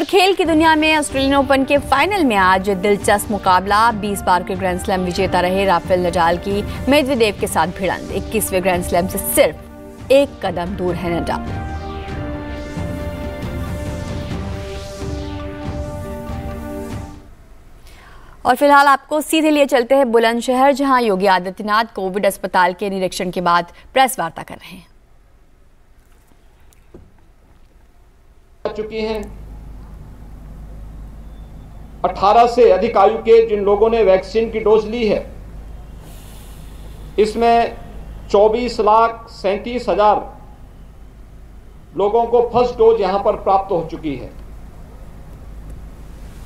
और खेल की दुनिया में ऑस्ट्रेलियन ओपन के फाइनल में आज दिलचस्प मुकाबला। 20 बार के ग्रैंड स्लैम विजेता रहे राफेल नडाल की। मेदवेदेव के साथ भिड़ंत। 21वें ग्रैंड स्लैम से सिर्फ़ एक कदम दूर है नडाल और फ़िलहाल आपको सीधे लिए चलते हैं बुलंदशहर, जहाँ योगी आदित्यनाथ कोविड अस्पताल के निरीक्षण के बाद प्रेस वार्ता कर रहे हैं। चुकी हैं। 18 से अधिक आयु के जिन लोगों ने वैक्सीन की डोज ली है, इसमें 24 लाख सैंतीस हज़ार लोगों को फ़र्स्ट डोज यहाँ पर प्राप्त हो चुकी है।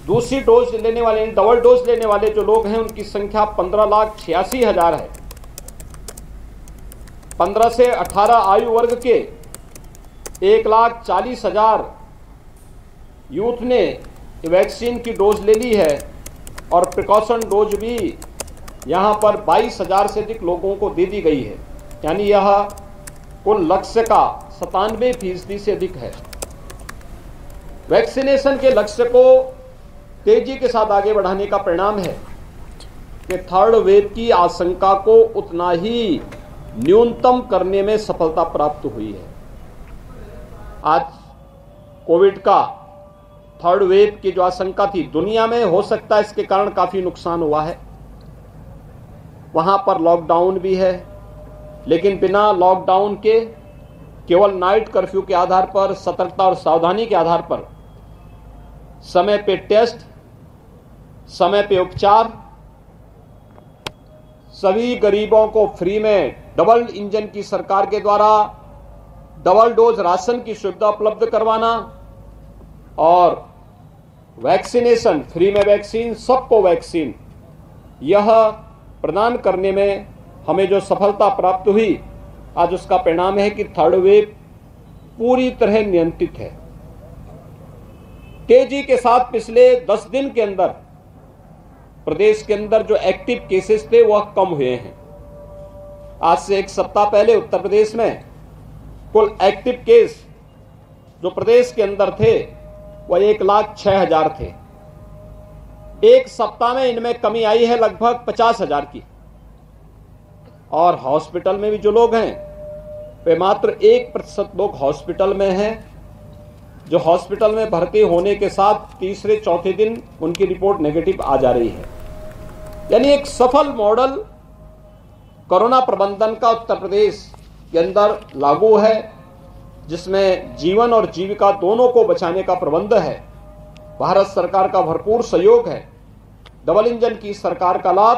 दूसरी डोज लेने वाले, डबल डोज लेने वाले जो लोग हैं, उनकी संख्या पंद्रह लाख छियासी हज़ार है। पंद्रह से अठारह आयु वर्ग के एक लाख चालीस हज़ार यूथ ने वैक्सीन की डोज ले ली है और प्रिकॉशन डोज भी यहाँ पर बाईस हज़ार से अधिक लोगों को दे दी गई है। यानी यह कुल लक्ष्य का सतानवे फ़ीसदी से अधिक है। वैक्सीनेशन के लक्ष्य को तेज़ी के साथ आगे बढ़ाने का परिणाम है कि थर्ड वेव की आशंका को उतना ही न्यूनतम करने में सफलता प्राप्त हुई है। आज कोविड का थर्ड वेव की जो आशंका थी, दुनिया में हो सकता है इसके कारण काफ़ी नुकसान हुआ है। वहाँ पर लॉकडाउन भी है, लेकिन बिना लॉकडाउन के, केवल नाइट कर्फ्यू के आधार पर, सतर्कता और सावधानी के आधार पर, समय पे टेस्ट, समय पे उपचार, सभी गरीबों को फ्री में डबल इंजन की सरकार के द्वारा, डबल डोज राशन की सुविधा उपलब्ध करवाना और वैक्सीनेशन, फ्री में वैक्सीन, सबको वैक्सीन। यह प्रदान करने में हमें जो सफलता प्राप्त हुई, आज उसका परिणाम है कि थर्ड वेव पूरी तरह नियंत्रित है। तेज़ी के साथ पिछले 10 दिन के अंदर, प्रदेश के अंदर जो एक्टिव केसेस थे, वह कम हुए हैं। आज से एक सप्ताह पहले उत्तर प्रदेश में कुल एक्टिव केस जो प्रदेश के अंदर थे वह एक लाख छह हज़ार थे। एक सप्ताह में इनमें कमी आई है लगभग पचास हज़ार की। और हॉस्पिटल में भी जो लोग हैं, वे मात्र एक प्रतिशत लोग हॉस्पिटल में हैं, जो हॉस्पिटल में भर्ती होने के साथ तीसरे चौथे दिन उनकी रिपोर्ट नेगेटिव आ जा रही है। यानी एक सफल मॉडल कोरोना प्रबंधन का उत्तर प्रदेश के अंदर लागू है। जिसमें जीवन और जीविका दोनों को बचाने का प्रबंध है। भारत सरकार का भरपूर सहयोग है। डबल इंजन की सरकार का लाभ,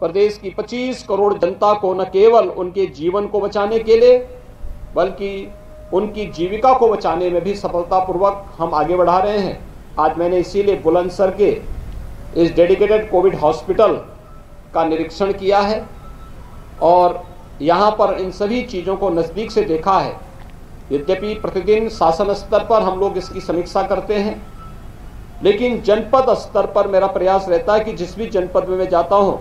प्रदेश की 25 करोड़ जनता को न केवल उनके जीवन को बचाने के लिए, बल्कि उनकी जीविका को बचाने में भी सफलतापूर्वक हम आगे बढ़ा रहे हैं। आज मैंने इसीलिए बुलंदसर के इस डेडिकेटेड कोविड हॉस्पिटल का निरीक्षण किया है और यहाँ पर इन सभी चीज़ों को नज़दीक से देखा है। यद्यपि प्रतिदिन शासन स्तर पर हम लोग इसकी समीक्षा करते हैं, लेकिन जनपद स्तर पर मेरा प्रयास रहता है कि जिस भी जनपद में मैं जाता हूँ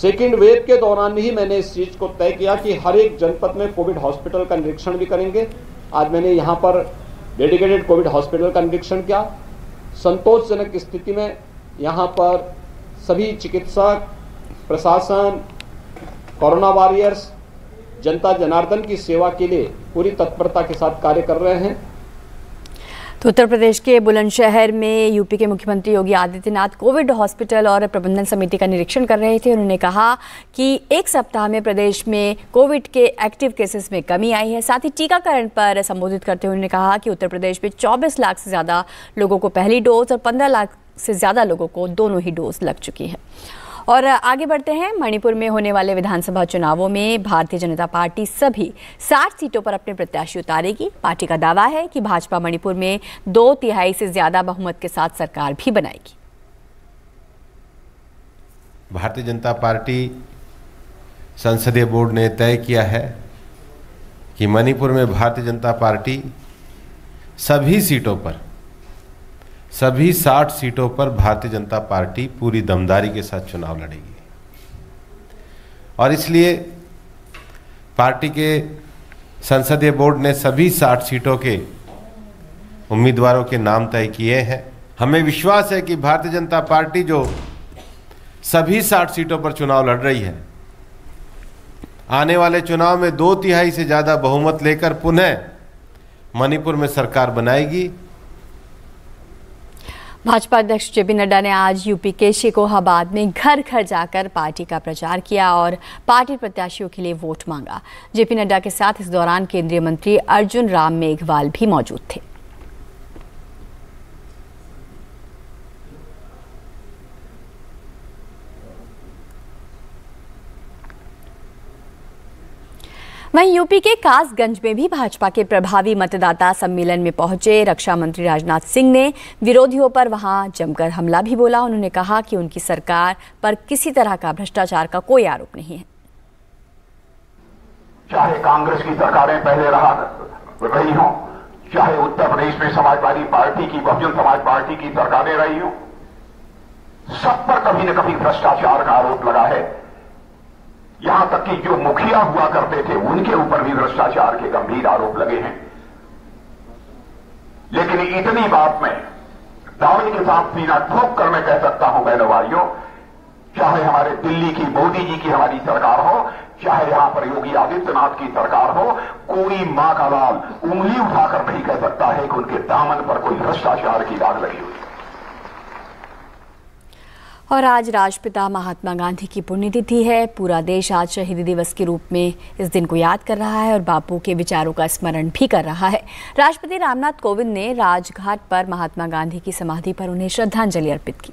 सेकेंड वेव के दौरान ही मैंने इस चीज़ को तय किया कि हर एक जनपद में कोविड हॉस्पिटल का निरीक्षण भी करेंगे। आज मैंने यहाँ पर डेडिकेटेड कोविड हॉस्पिटल का निरीक्षण किया। संतोषजनक स्थिति में यहाँ पर सभी चिकित्सक, प्रशासन, कोरोना वॉरियर्स जनता जनार्दन की सेवा के लिए पूरी तत्परता के साथ कार्य कर रहे हैं। तो उत्तर प्रदेश के बुलंदशहर में यूपी के मुख्यमंत्री योगी आदित्यनाथ कोविड हॉस्पिटल और प्रबंधन समिति का निरीक्षण कर रहे थे। उन्होंने कहा कि एक सप्ताह में प्रदेश में कोविड के एक्टिव केसेस में कमी आई है। साथ ही टीकाकरण पर संबोधित करते हुए उन्होंने कहा कि उत्तर प्रदेश में 24 लाख से ज़्यादा लोगों को पहली डोज और 15 लाख से ज़्यादा लोगों को दोनों ही डोज लग चुकी है। और आगे बढ़ते हैं। मणिपुर में होने वाले विधानसभा चुनावों में भारतीय जनता पार्टी सभी 60 सीटों पर अपने प्रत्याशी उतारेगी। पार्टी का दावा है कि भाजपा मणिपुर में दो तिहाई से ज़्यादा बहुमत के साथ सरकार भी बनाएगी। भारतीय जनता पार्टी संसदीय बोर्ड ने तय किया है कि मणिपुर में भारतीय जनता पार्टी सभी सीटों पर सभी 60 सीटों पर भारतीय जनता पार्टी पूरी दमदारी के साथ चुनाव लड़ेगी। और इसलिए पार्टी के संसदीय बोर्ड ने सभी 60 सीटों के उम्मीदवारों के नाम तय किए हैं। हमें विश्वास है कि भारतीय जनता पार्टी जो सभी साठ सीटों पर चुनाव लड़ रही है, आने वाले चुनाव में दो तिहाई से ज़्यादा बहुमत लेकर पुनः मणिपुर में सरकार बनाएगी। भाजपा अध्यक्ष जे पी नड्डा ने आज यूपी के शिकोहाबाद में घर घर जाकर पार्टी का प्रचार किया और पार्टी प्रत्याशियों के लिए वोट मांगा। जेपी नड्डा के साथ इस दौरान केंद्रीय मंत्री अर्जुन राम मेघवाल भी मौजूद थे। वहीं यूपी के कासगंज में भी भाजपा के प्रभावी मतदाता सम्मेलन में पहुँचे रक्षा मंत्री राजनाथ सिंह ने। विरोधियों पर वहाँ जमकर हमला भी बोला। उन्होंने कहा कि उनकी सरकार पर किसी तरह का भ्रष्टाचार का कोई आरोप नहीं है। चाहे कांग्रेस की सरकारें पहले रहा रही हो, चाहे उत्तर प्रदेश में समाजवादी पार्टी की, बहुजन समाज पार्टी की सरकारें रही हो, सब पर कभी न कभी भ्रष्टाचार का आरोप लगा है। यहाँ तक कि जो मुखिया हुआ करते थे, उनके ऊपर भी भ्रष्टाचार के गंभीर आरोप लगे हैं। लेकिन इतनी बात में, दावे के साथ सीना ठोक कर मैं कह सकता हूँ, बहनों भाइयों, चाहे हमारे दिल्ली की मोदी जी की हमारी सरकार हो, चाहे यहाँ पर योगी आदित्यनाथ की सरकार हो, कोई माँ का लाल उंगली उठाकर नहीं कह सकता है कि उनके दामन पर कोई भ्रष्टाचार की दाग लगी हुई। और आज राष्ट्रपिता महात्मा गांधी की पुण्यतिथि है। पूरा देश आज शहीद दिवस के रूप में इस दिन को याद कर रहा है और बापू के विचारों का स्मरण भी कर रहा है। राष्ट्रपति रामनाथ कोविंद ने राजघाट पर महात्मा गांधी की समाधि पर उन्हें श्रद्धांजलि अर्पित की।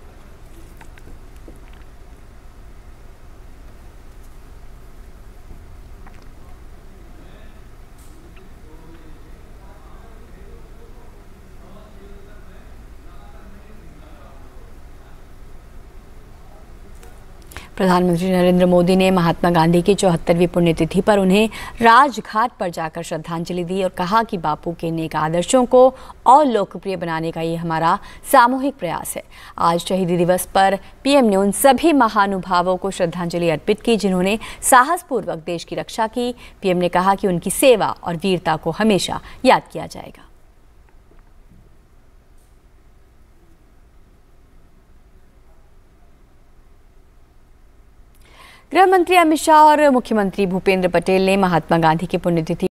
प्रधानमंत्री नरेंद्र मोदी ने महात्मा गांधी की चौहत्तरवीं पुण्यतिथि पर उन्हें राजघाट पर जाकर श्रद्धांजलि दी और कहा कि बापू के नेक आदर्शों को और लोकप्रिय बनाने का ये हमारा सामूहिक प्रयास है। आज शहीदी दिवस पर पीएम ने उन सभी महानुभावों को श्रद्धांजलि अर्पित की जिन्होंने साहसपूर्वक देश की रक्षा की। पीएम ने कहा कि उनकी सेवा और वीरता को हमेशा याद किया जाएगा। गृह मंत्री अमित शाह और मुख्यमंत्री भूपेंद्र पटेल ने महात्मा गांधी की पुण्यतिथि